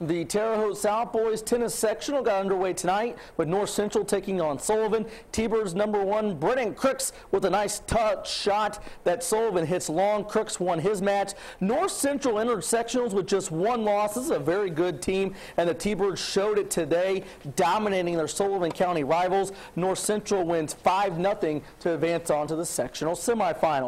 The Terre Haute South Boys tennis sectional got underway tonight with North Central taking on Sullivan. T-Birds number one, Brennan Crooks with a nice touch shot that Sullivan hits long. Crooks won his match. North Central entered sectionals with just one loss. This is a very good team, and the T-Birds showed it today, dominating their Sullivan County rivals. North Central wins 5-0 to advance on to the sectional semifinal.